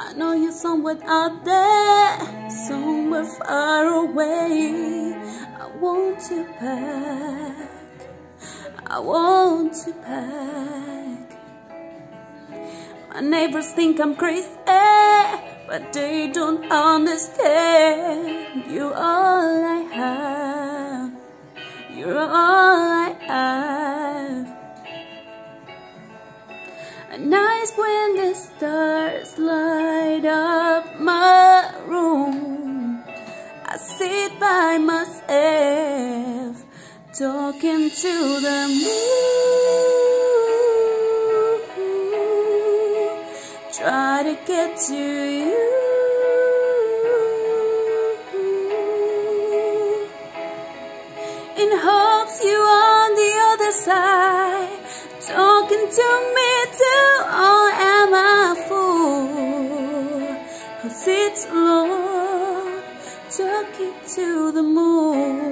I know you're somewhere out there, somewhere far away. I want to back. I want to back. My neighbors think I'm crazy, but they don't understand. You're all I have. You're all I have. A nice when the stars light up my room. I sit by myself talking to the moon. Try to get to you. In hopes you on who sits alone, talking to the moon?